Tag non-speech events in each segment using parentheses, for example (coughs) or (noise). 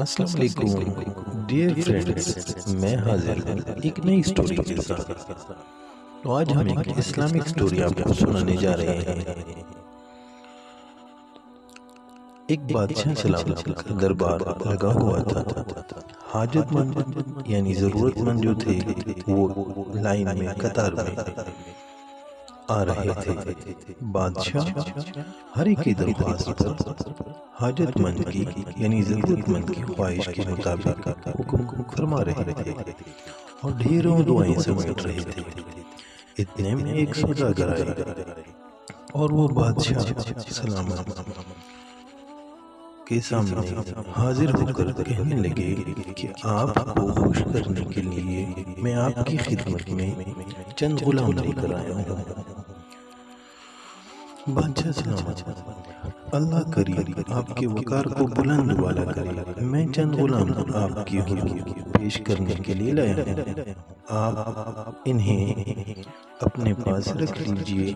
अस्सलाम वालेकुम dear friends मैं हाजिर हूँ एक नई स्टोरी के साथ। तो आज हम एक इस्लामिक स्टोरी आपको सुनाने जा रहे हैं। एक बादशाह सलामत का दरबार लगा हुआ था। हाजतमंद यानी जरूरतमंद जो थे वो लाइन में कतार में आ रहे थे। बादशाह हर की दरख्वास्त पर हाजतमंद की यानी जरूरतमंद की ख्वाहिश के मुताबिक हुक्म फरमा रहे थे। और ढेरों दुआएँ समेट रहे थे। इतने में एक सौदागर आया और वो बादशाह सलामत। के सामने हाजिर होकर कहने लगे कि आपको खुश करने के लिए मैं आपकी खिदमत में चंद गुलाम लेकर आया हूँ। अल्लाह करीम आपके वकार को बुलंद वाला करे मैं चंद गुलाम आपकी पेश करने के लिए लाया हूँ। आप इन्हें अपने पास रख लीजिए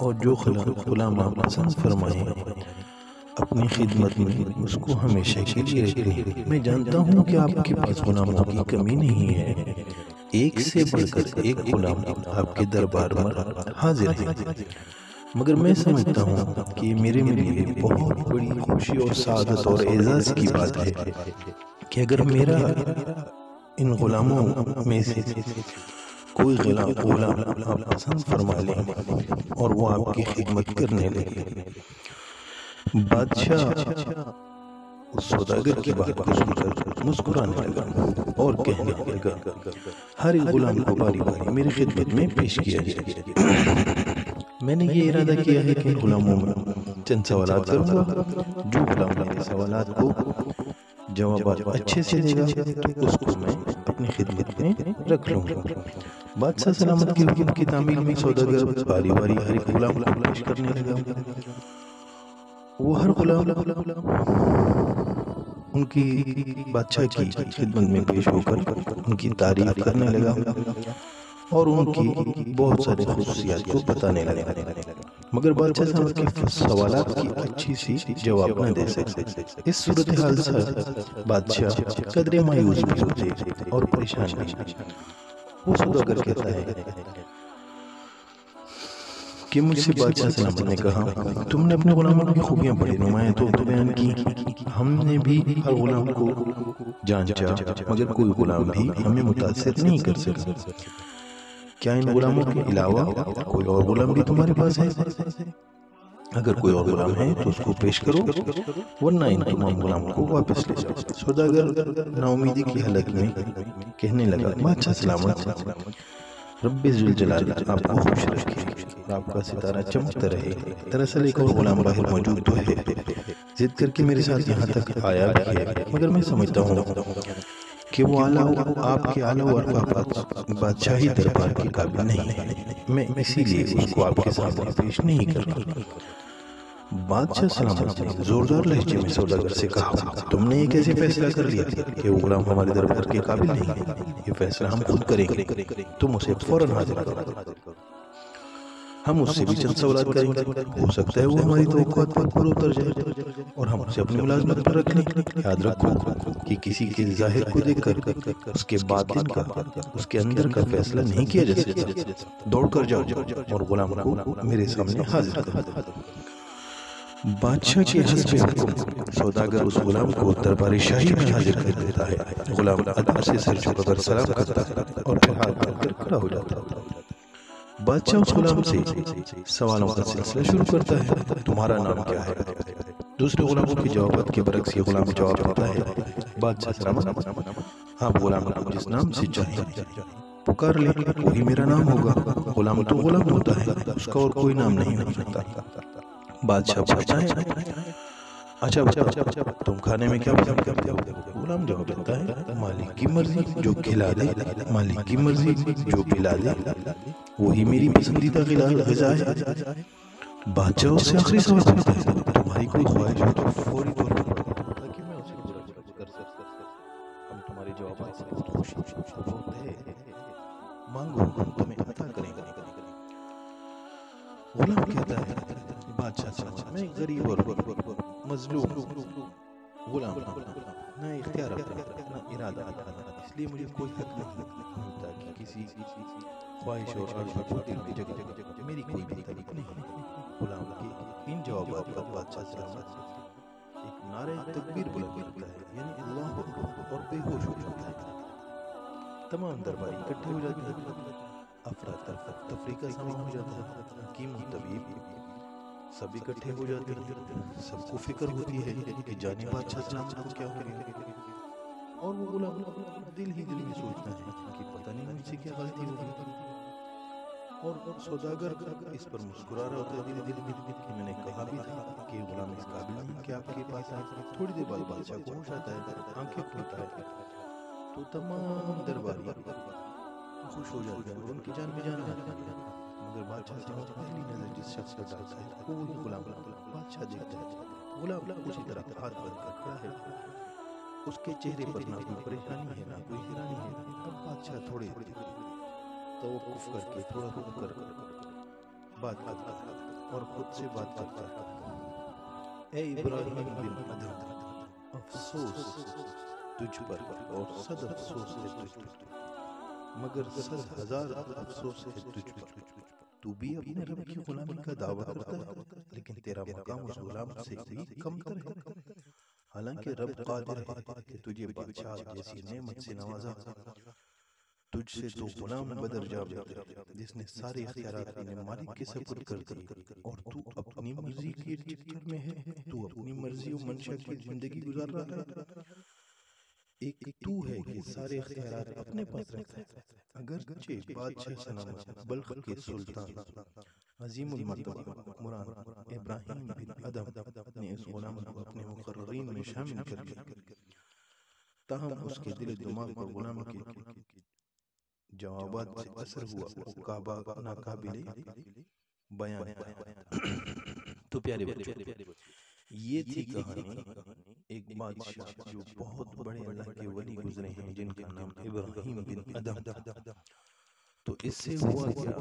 और जो गुलाम आप पसंद फरमाए अपनी खिदमत में उसको हमेशा के लिए रखें। मैं जानता हूँ कि आपके पास गुलामों की कमी नहीं है। एक से बढ़कर एक गुलाम आपके दरबार में हाजिर है। मगर मैं समझता हूँ कि मेरे लिए बहुत बड़ी खुशी और सादत और एजाज की बात है कि अगर मेरा इन गुलामों में से कोई गुलाम गुलाम पसंद फरमा लें और वो आपकी खिदमत करने लगे। बादशाह उस सौदागर की बात को सुनकर मुस्कुराने लगा और कहने लगा, हर एक गुलाम को बारी बारी मेरी खिदमत में पेश किया जाएगा। मैंने ये इरादा किया है कि गुलामों में चंद सवाल करूँगा। जो गुलाम मेरे सवाल को जवाब अच्छे से देगा तो उसको मैं अपनी खिदमत में रख लूँगा। बादशाह सलामत की हुक्म की तामील में सौदागर बारी बारी हर एक गुलाम को पेश करने लगा। वो हर गुलाम उनकी बादशाह की खिदमत में पेश होकर उनकी तारीफ़ करने लगा। और उनकी बहुत सारी खसूसियात को बताने लगे। मगर बादशाह साहब के सवाल की अच्छी सी जवाब न दे सकते। इस सूरत हाल से बादशाह कदरे मायूस भी होते और परेशान भी वो सौदागर कहता है? कि मुझसे बादशाह सलामत ने कहा तुमने अपने गुलामों की खूबियाँ बड़ी नुमाया तो, बयान की। हमने भी हर गुलाम को जांचा मगर कोई गुलाम भी हमें मुतासर नहीं कर सकता। क्या इन गुलामों के अलावा कोई और गुलाम भी तुम्हारे पास है? अगर कोई और गुलाम है तो उसको पेश करो वरना इन तमाम गुलाम को वापस ले जाओ। सौदागर नाउमीदी की हालत में कहने लगा बादशाह सलामत। रब्बी जलाल आपको खुश रखे। आपका सितारा चमकता रहे। दरअसल एक और गुलाम बाहर मौजूद तो है। जिद करके मेरे साथ यहाँ तक आया भी है मगर मैं समझता हूँ कि वो आला हो आपके आला और बादशाही दरबार के काबिल नहीं है। मैं इसीलिए उसको आपके सामने पेश नहीं कर रहा। बादशाह सलामत ने जोरदार लहजे में सौदागर से कहा, तुमने ये कैसे फैसला कर लिया कि वो गुलाम हमारे दरबार के काबिल नहीं है? ये फैसला हम खुद करेंगे। तुम उसे फ़ौरन हाजिर करो। हम उससे भी चंद सवाल करेंगे, हो सकता है वो हमारी तो पर उतर जाए और हम उसे अपनी मुलाजमत पर रख लें। याद रखो कि किसी के ज़ाहिर को देखकर, उसके बातिन का, उसके अंदर का फैसला नहीं किया जा सकता। दौड़ कर जाओ और गुलाम को मेरे सामने हाजिर कर। बादशाह के हस्ब हुक्म सौदागर उस गुलाम को दरबारी शाही में हाजिर कर देता है। गुलाम अदा से सर झुकाकर सलाम करता है और फिर हाथ बांधकर खड़ा हो जाता है। बादशाह उस गुलाम से सवालों का सिलसिला शुरू करता है। तुम्हारा नाम क्या है? दूसरे गुलामों की जवाब के बरक्स ये गुलाम जवाब देता है। बादशाह आप गुलाम को जिस नाम से चाहे। पुकार ले वही मेरा नाम होगा। गुलाम तो गुलाम होता है उसका और कोई नाम नहीं हो सकता बादशाह पूछता है अच्छा अच्छा अच्छा अच्छा। तुम खाने में क्या पसंद करते हो? गुलाम जवाब देता है, मालिक की मर्ज़ी, जो खिला दे, मालिक की मर्ज़ी, जो पिला दे, वही मेरी पसंदीदा गजा है बादशाह उससे आखिरी सवाल पूछता है, तुम्हारी कोई ख्वाहिश हो तो फौरी तौर पर ताकि मैं उसे कर सकता हम तुम्हारे जवाब मांगो, तुम्हें अता करेंगे गुलाम कहता है बादशाह मैं गरीब और मजलूम गुलाम ना इख्तियार ना इरादा इसलिए मुझे कोई हक नहीं होता कि किसी ख्वाहिश और आर्ज़ू को दिल में जगह मेरी कोई भी तलब नहीं गुलाम के इन जवाबात पर बादशाह सलामत एक नारे तकबीर बुलंद करता है यानी अल्लाह अकबर और बेहोश हो जाता है। तमाम दरबारी इकट्ठे हो जाते हैं। अफरा तफरा का समय हो जाता है। हकीम तबीब सब इकट्ठे हो जाते हैं। सबको फ़िक्र होती है कि जाने बादशाह सलामत को क्या हो गया और वो गुलाम दिल ही दिल में सोचता है कि पता नहीं मुझसे क्या गलती हो गई और सौदागर इस पर मुस्कुरा रहा होता है धीरे धीरे धीरे कि मैंने कहा भी था कि गुलाम इस काबिल नहीं कि आपके पास आए। थोड़ी देर बाद बादशाह को होश आता है आँखें खोलता है। तो तमाम दरबारी खुश हो जाते हैं उनकी जान में जान जाती है। मगर बादशाह से पहली नज़र जिस शख्स पर डालता है वो वही गुलाम बादशाह देखता है। गुलाम उसी तरह हाथ बंद कर खड़ा है। उसके चेहरे पर ना कोई परेशानी है ना कोई हैरानी है। अब बादशाह थोड़े तवकुफ करके थोड़ा रुक कर बात करता और खुद से बात करता है ए इब्राहिम बिन अदम अफसोस तुझ पर और सद अफसोस है तुझ पर। मगर सद हज़ार अफसोस है तुझ पर तू भी अपने रब की गुलामी का दावा करता है लेकिन तेरा मकाम उस गुलाम से भी कमतर है हालाँकि रब कादिर है कि तुझे बादशाह जैसी नेमत से नवाजा। तुझसे तो गुलाम बदर जा जिसने सारे इख्तियारात अपने मालिक के सपुर्द कर दिए और तू अपनी मर्ज़ी के चक्कर में है। तू अपनी मर्ज़ी और मंशा की ज़िंदगी गुजार रहा है। एक तू है कि सारे इख्तियारात अपने पास रखता है। अगर चे बादशाह सलामत बल्ख के सुल्तान अजीमुल मर्तबा मुराद इब्राहिम बिन अदम ने इस गुलाम को अपने मुकर्रीन में शामिल कर लिया। ताहम उसके दिल दिमाग पर गुलाम के जवाबात से असर हुआ वो काबा नाकाबिले बयान (coughs) तो प्यारे बच्चों ये थी कहानी एक बादशाह जो बहुत बड़े अल्लाह के वली गुजरे हैं जिनका नाम इब्राहिम बिन अदम तो इससे हुआ क्या?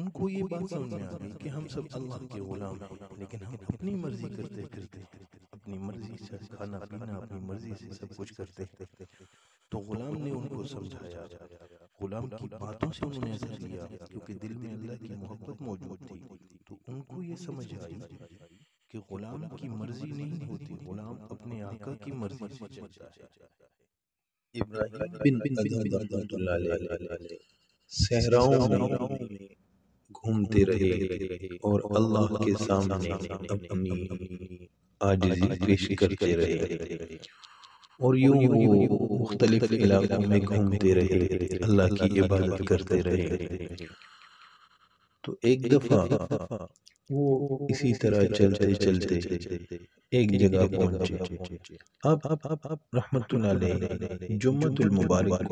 उनको ये बात समझ में आ गई कि हम सब अल्लाह के गुलाम हैं लेकिन हम अपनी मर्ज़ी करते फिरते अपनी मर्ज़ी से खाना पीना अपनी मर्ज़ी से सब कुछ करते तो गुलाम ने उनको समझाया गुलाम की बातों से उन्होंने असर लिया क्योंकि दिल में अल्लाह की मोहब्बत मौजूद थी तो उनको ये समझ आई। कि गुलाम की मर्ज़ी नहीं होती गुलाम अपने आका की मर्ज़ी से चलता है। इब्राहिम बिन अदम सहराओं में घूमते रहे और अल्लाह के सामने अपनी आजिज़ी पेश करते रहे। और यूँ वो मुख्तलिफ़ इलाकों में घूमते रहे। अल्लाह की इबादत करते रहे। तो एक दफ़ा वो इसी तरह चलते चलते एक जगह पहुँचे। अब अब अब अब रहमतुल्लाह जुम्मतुल मुबारक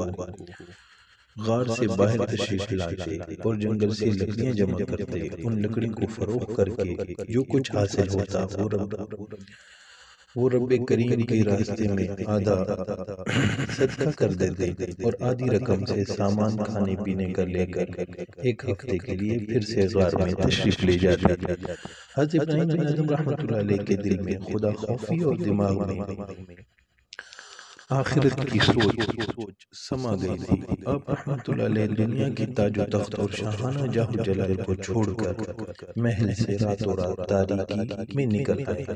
गार से बाहर तशरीफ़ लाते और जंगल से लकड़ियाँ जमा करते उन लकड़ियों को फरोख करके जो कुछ हासिल होता वो रब। वो रब करीम के रास्ते में आधा सदका कर देते और आधी रकम से सामान खाने पीने का लेकर एक हफ़्ते के लिए फिर से गार में तशरीफ़ ले जाते हज़रत इब्राहिम आज़म रहमतुल्लाह के दिल में खुदा खौफी और दिमाग में आखिरत की सोच समा गई थी। अब रहमतुल्लाह दुनिया की ताजो तख्त और शाहाना जाहु जलाल को छोड़कर महल से रातों रात तारीकी में निकल आए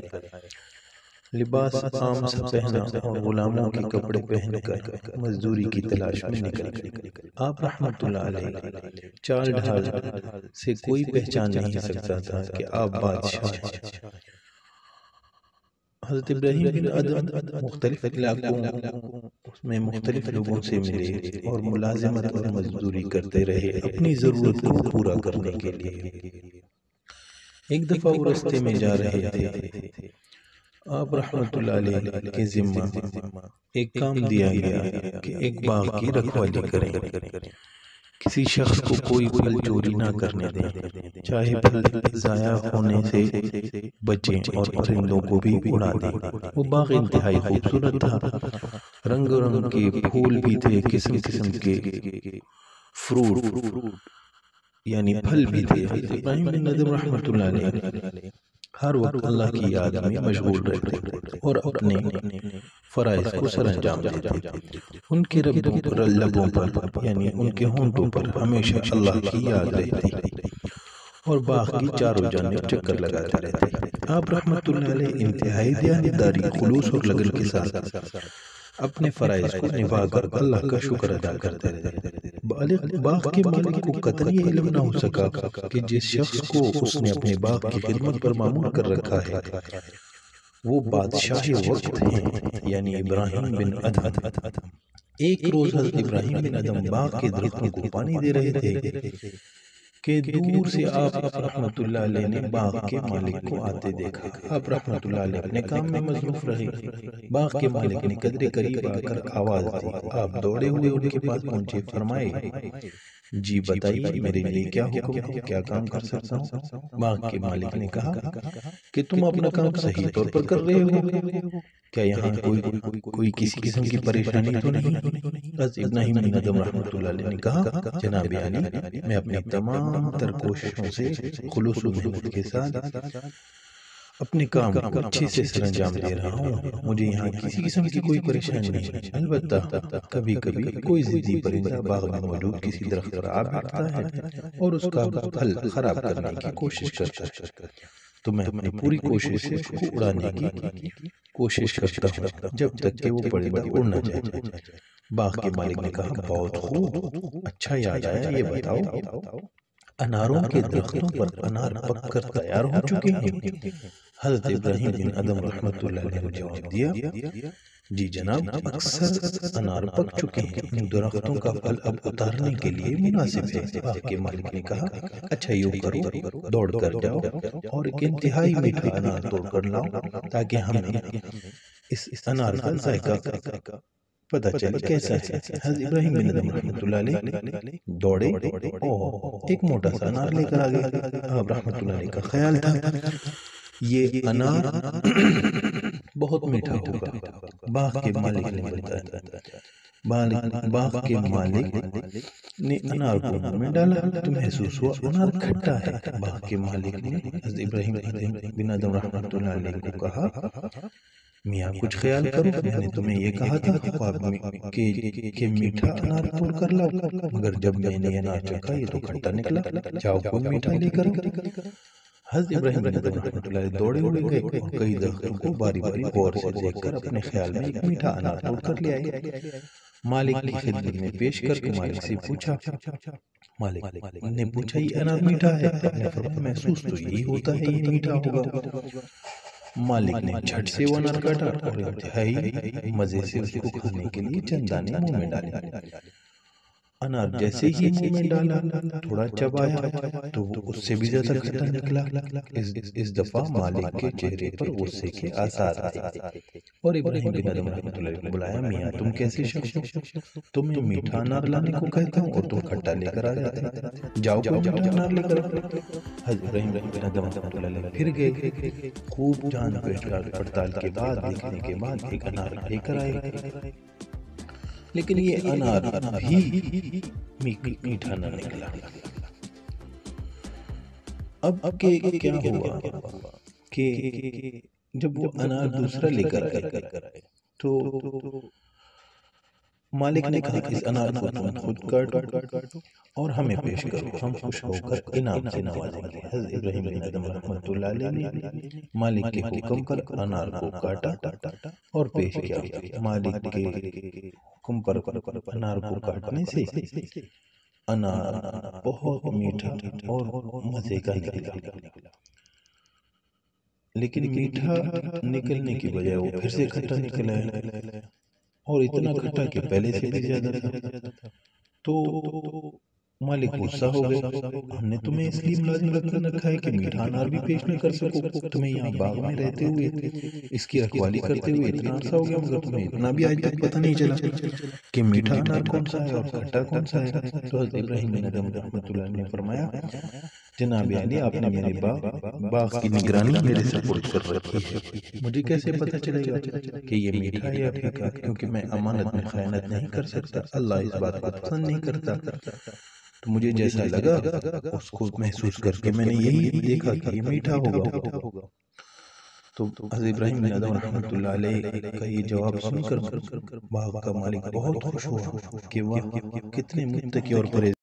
लिबास आम सा पहना और गुलामों के कपड़े पहनकर मजदूरी की तलाश में निकल आप रहमतुल्लाह चाल ढाल से कोई पहचान नहीं सकता था कि आप बादशाह हज़रत इब्राहिम बिन अदम मुख्तलिफ़ इलाकों में मुख्तलिफ़ लोगों से मिले और मुलाजमत और मजदूरी करते रहे अपनी ज़रूरत को पूरा करने के लिए। एक दफ़ा वो रास्ते में जा रहे थे। आप रहमतुल्लाह के जिम्मा एक काम दिया गया कि एक बाग की रखवाली करें। किसी शख्स को कोई फल चोरी ना करने दें चाहे फल जाया होने से बचें और परिंदों को भी उड़ा दें। वो बाग इंतहाई खूबसूरत था। रंग रंग के फूल भी थे किस्म किस्म के फ्रूट। यानी फल भी थे। इब्राहिम नदम रहमतुल्लाह हर वक्त अल्लाह की याद में मशगूल रहते और अपने फ़राइज़ को सर अंजाम देते उनके लबों पर यानी उनके होंठों पर हमेशा अल्लाह की याद रहती और बाग की चारों जानब चक्कर लगाते रहते आप रहमतुल्लाह अलैह इंतहाई दयानतदारी खुलूस और लगन के साथ अपने फ़राइज़ को निभा कर अल्लाह का शुक्र अदा करते रहते बालिग बाग के मालिक को कतन ये इल्म ना हो सका कि जिस शख्स को उसने अपने बाग की खिदमत पर मामूल कर रखा है। वो बादशाह वक्त हैं यानी इब्राहिम बिन अदम एक रोज हज़रत इब्राहिम बिन अदम बाग के दरख्तों को पानी दे रहे थे। कि दूर से आप रहमतुल्लाह अलैह ने बाग के मालिक को आते देखा आप रहमतुल्लाह अलैह अपने काम में मसरूफ रहे। बाग के मालिक ने कदरे करीब आकर आवाज़ दी। आप दौड़े हुए उनके पास पहुँचे फरमाए। जी बताइए मेरे लिए क्या हुक्म है क्या काम कर सकता हूँ? बाग के मालिक ने कहा कि तुम अपना काम सही तौर पर कर रहे हो। क्या यहाँ कोई कोई किसी किस्म की परेशानी तो नहीं? बस इतना ही मैंने नदम रहमतुल्लाह ने कहा। जनाब अली मैं अपनी तमाम तर कोशिशों से खुलूस मेहनत के साथ। अपने काम को अच्छे से सरंजाम दे रहा हूँ। मुझे यहाँ किसी किस्म की कोई परेशानी नहीं है। अलबत्ता कभी कभी कोई जिद्दी परिंदा बाग में मौजूद किसी दरख्त पर आ बैठता है और उसका फल खराब करने की कोशिश करता है। तो मैं अपनी पूरी कोशिश से उसको उड़ाने की कोशिश करता हूँ। जब तक कि वो परिंदा उड़ न जाए बाग के मालिक ने कहा बहुत खूब अच्छा याद आया ये बताओ अनारों के दरख्तों पर अनार पक कर तैयार हो चुके हैं हज़रत इब्राहिम बिन अदम रहमतुल्लाह ने जवाब दिया जी जनाब अक्सर अनार पक चुके हैं। इन दरख्तों का फल अब उतारने के लिए मुनासिब है। आपके मालिक ने कहा अच्छा यूँ करो दौड़ कर जाओ और एक इंतहाई मीठा अनार तोड़ कर लाओ ताकि हमें इस अनार का जायका पता चले कैसा है? हज़रत इब्राहिम बिन अदम रहमतुल्लाह अलैह दौड़े और एक मोटा सा अनार लेकर आ गए। अब रहमतुल्लाह अलैह का ख्याल था। ये अनार बहुत मीठा होगा। बाग के मालिक ने बताया बाग के मालिक ने अनार को में डाला। तो महसूस हुआ अनार खट्टा है। बाग के मालिक ने हज़रत इब्राहिम बिन अदम रहमतुल्लाह अलैह को कहा मियाँ कुछ ख्याल करो। मैंने तुम्हें ये कहा था कि, कि मीठा अनार तोड़ कर लाओ। मगर जब मैंने अनार चखा ये तो खट्टा निकला। जाओ कोई मीठा लेकर हज़रत इब्राहिम रहमतुल्लाह दौड़े हुए गए और कई दरख्तों को बारी बारी गौर से देखकर अपने ख्याल में एक मीठा अनार तोड़ कर ले आए। मालिक की खिदमत में पेश करके मालिक से पूछा। मालिक ने पूछा ये अनार मीठा है? फरमाया महसूस तो यही होता है ये मीठा होगा। मालिक ने झट से वो अनार काटा और इंतहाई मज़े से उसको खाने के लिए चंद दाने मुँह में डाले। अनार जैसे ही मुँह में डाला थोड़ा चबाया तो वो उससे भी ज़्यादा खट्टा निकला। इस इस दफ़ा मालिक के चेहरे पर गुस्से के आसार आए। और इब्राहिम बिन अदम रहमतुल्लाह ने बुलाया मियाँ तुम कैसे शख्स हो? तुम मैं मीठा अनार लाने को कहता हूँ और तुम खट्टा लेकर आ जाते जाओ कोई मीठा अनार लेकर हज़रत इब्राहिम बिन अदम रहमतुल्लाह फिर गए खूब जान पड़ताल के बाद देखने के बाद एक अनार लेकर आए लेकिन ये अनार भी मीठा न निकला। अब अब के क्या हुआ? कि जब वो अनार दूसरा लेकर आए तो मालिक ने कहा इस अनार को तुम खुद काटो और हमें पेश करो। हम खुश होकर इनाम से नवाजेंगे हज़रत इब्राहिम बिन अदम रहमतुल्लाह अलैह ने मालिक के हुक्म पर अनार को काटा और पेश किया। मालिक के हुक्म पर अनार को काटने से अनार बहुत मीठा और मज़े का निकला। लेकिन मीठा निकलने की बजाय वो फिर से खट्टा निकला और इतना खट्टा कि पहले से भी ज़्यादा था। तो मालिक गुस्सा हो गया। हमने तुम्हें इसलिए मुलाजिम रखकर रखा है कि मीठा अनार भी पेश न कर सको तुम्हें यहाँ बाग में रहते हुए इसकी रखवाली करते हुए इतना अर्सा हो गया मगर तुम्हें इतना भी आज तक पता नहीं चला। कि मीठा अनार कौन सा है और खट्टा कौन सा है? तो हज़रत इब्राहिम बिन अदम रहमतुल्लाह ने (laughs) फरमाया जनाब अली आपने मेरे बाग बाग की निगरानी मेरे सपुर्द कर रखी है। मुझे कैसे पता चलेगा कि ये मीठा या फीका क्योंकि मैं अमानत में खयानत नहीं कर सकता अल्लाह इस बात को पसंद नहीं करता। तो मुझे जैसा लगा उसको महसूस करके मैंने यही देखा कि ये मीठा होगा। तो हज़रत इब्राहिम बिन रहमतुल्लाह अलैह का ये जवाब सुनकर बाग का मालिक बहुत खुश हुआ कि वाह कितने मुत्तकी और परहेज